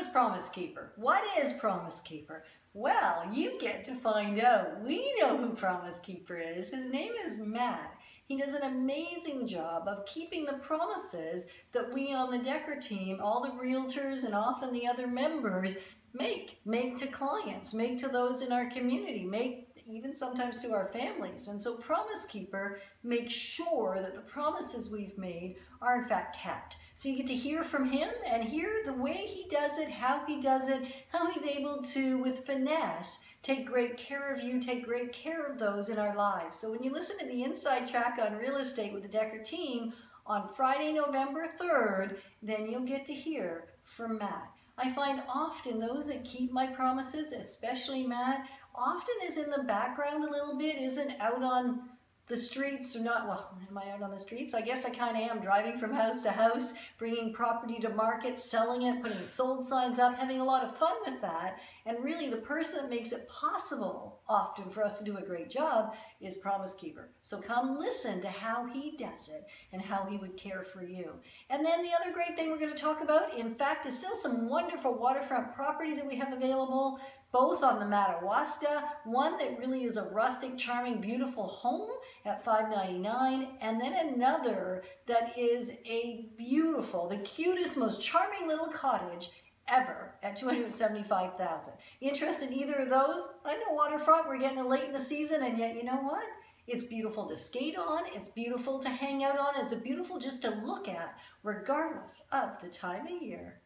is Promise Keeper? What is Promise Keeper? Well, you get to find out. We know who Promise Keeper is. His name is Matt. He does an amazing job of keeping the promises that we on the Dekker team, all the realtors and often the other members, make. Make to clients, make to those in our community, make even sometimes to our families. And so Promise Keeper makes sure that the promises we've made are in fact kept. So you get to hear from him and hear the way he does it, how he does it, how he's able to, with finesse, take great care of you, take great care of those in our lives. So when you listen to the Inside Track on Real Estate with the Dekker team on Friday, November 3rd, then you'll get to hear from Matt. I find often those that keep my promises, especially Matt, often is in the background a little bit, isn't out on the streets or not, well, am I out on the streets? I guess I kind of am, driving from house to house, bringing property to market, selling it, putting sold signs up, having a lot of fun with that. And really the person that makes it possible often for us to do a great job is Promise Keeper. So come listen to how he does it and how he would care for you. And then the other great thing we're going to talk about, in fact, is still some wonderful waterfront property that we have available both on the Madawaska, one that really is a rustic, charming, beautiful home at 599, and then another that is a beautiful, the cutest, most charming little cottage ever at 275,000. Interested in either of those? I know waterfront, we're getting late in the season, and yet you know what? It's beautiful to skate on, it's beautiful to hang out on, it's beautiful just to look at, regardless of the time of year.